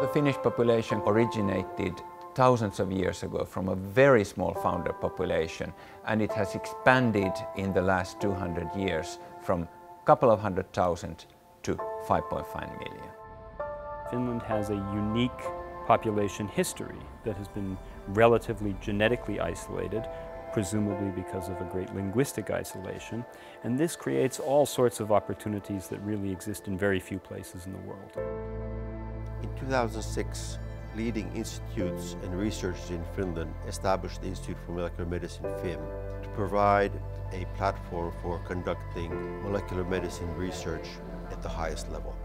The Finnish population originated thousands of years ago from a very small founder population and it has expanded in the last 200 years from a couple of hundred thousand to 5.5 million. Finland has a unique population history that has been relatively genetically isolated, presumably because of a great linguistic isolation, and this creates all sorts of opportunities that really exist in very few places in the world. In 2006, leading institutes and researchers in Finland established the Institute for Molecular Medicine, FIMM, to provide a platform for conducting molecular medicine research at the highest level.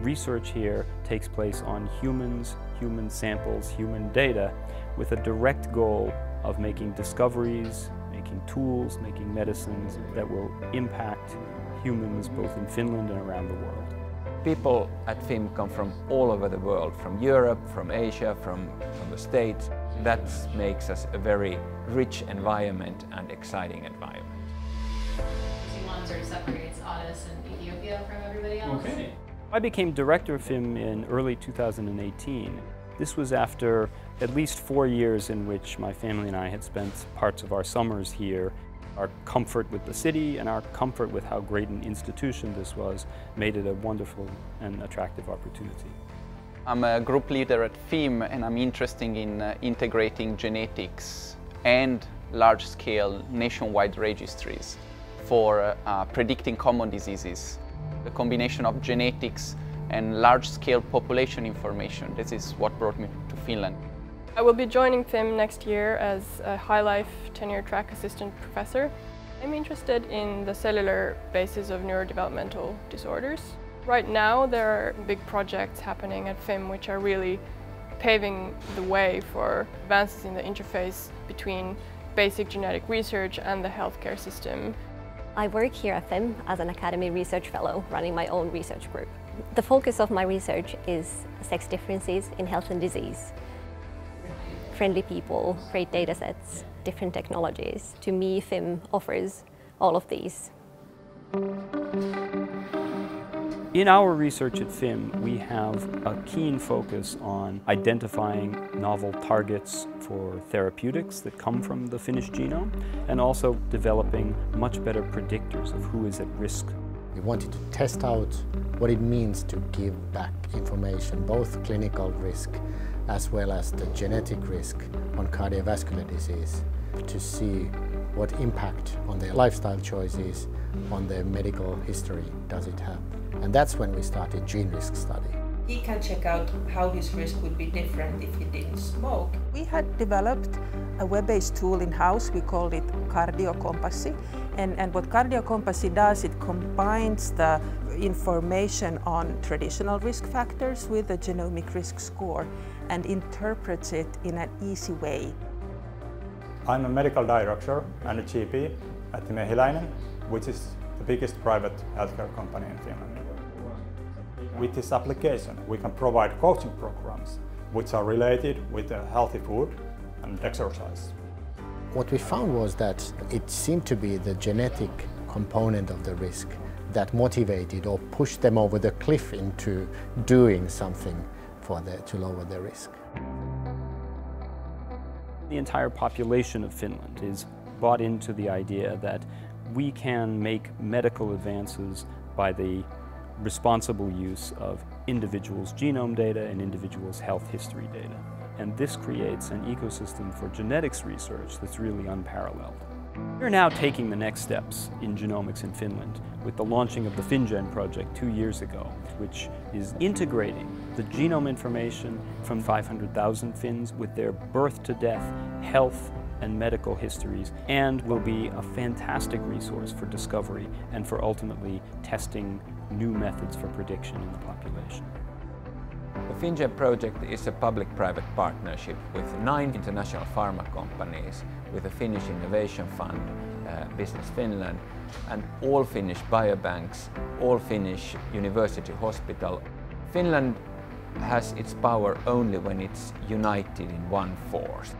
Research here takes place on humans, human samples, human data, with a direct goal of making discoveries, making tools, making medicines that will impact humans both in Finland and around the world. People at FIMM come from all over the world, from Europe, from Asia, from, from the States. That makes us a very rich environment and exciting environment. One sort of separates Addis and Ethiopia from everybody else. Okay. I became director of FIMM in early 2018. This was after at least four years in which my family and I had spent parts of our summers here our comfort with the city and our comfort with how great an institution this was made it a wonderful and attractive opportunity. I'm a group leader at FIMM and I'm interested in uh, integrating genetics and large-scale nationwide registries for uh, uh, predicting common diseases. The combination of genetics and large-scale population information, this is what brought me to Finland. I will be joining FIMM next year as a HiLIFE tenure track assistant professor. I'm interested in the cellular basis of neurodevelopmental disorders. Right now there are big projects happening at FIMM which are really paving the way for advances in the interface between basic genetic research and the healthcare system. I work here at FIMM as an Academy Research Fellow running my own research group. The focus of my research is sex differences in health and disease friendly people, great data sets, different technologies. To me, FIMM offers all of these. In our research at FIMM, we have a keen focus on identifying novel targets for therapeutics that come from the Finnish genome and also developing much better predictors of who is at risk. We wanted to test out what it means to give back information, both clinical risk as well as the genetic risk on cardiovascular disease to see what impact on their lifestyle choices, on their medical history does it have. And that's when we started GeneRISK study. He can check out how his risk would be different if he didn't smoke. We had developed a web-based tool in-house, we called it CardioCompass. And, and what CardioCompass does, it combines the information on traditional risk factors with the genomic risk score and interprets it in an easy way. I'm a medical director and a GP at Mehiläinen, which is the biggest private healthcare company in Finland. With this application, we can provide coaching programs which are related with healthy food and exercise. What we found was that it seemed to be the genetic component of the risk that motivated or pushed them over the cliff into doing something for the, to lower their risk. The entire population of Finland is bought into the idea that we can make medical advances by the responsible use of individuals' genome data and individuals' health history data. And this creates an ecosystem for genetics research that's really unparalleled. We're now taking the next steps in genomics in Finland with the launching of the FinnGen project two years ago, which is integrating the genome information from 500,000 Finns with their birth to death, health, and medical histories, and will be a fantastic resource for discovery and for ultimately testing new methods for prediction in the population. The FinnGen project is a public-private partnership with nine international pharma companies, with the Finnish Innovation Fund, uh, Business Finland, and all Finnish biobanks, all Finnish university hospital. Finland has its power only when it's united in one force.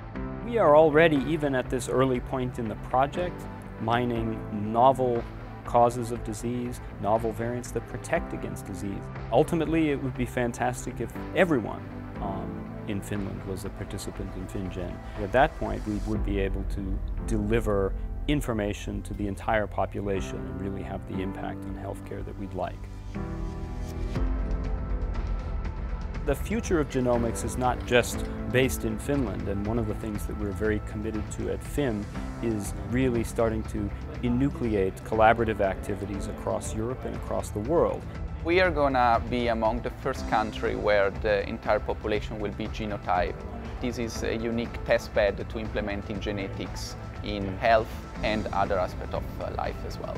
We are already, even at this early point in the project, mining novel causes of disease, novel variants that protect against disease. Ultimately, it would be fantastic if everyone um, in Finland was a participant in FinnGen. At that point, we would be able to deliver information to the entire population and really have the impact on healthcare that we'd like. The future of genomics is not just based in Finland, and one of the things that we're very committed to at FIMM is really starting to enucleate collaborative activities across Europe and across the world. We are going to be among the first country where the entire population will be genotyped. This is a unique testbed to implementing genetics in health and other aspects of uh, life as well.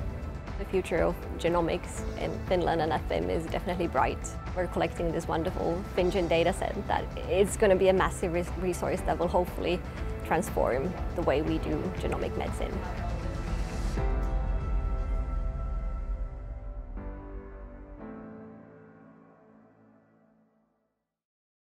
The future of genomics in Finland and FIMM is definitely bright. We're collecting this wonderful FinnGen data set that is going to be a massive resource that will hopefully transform the way we do genomic medicine.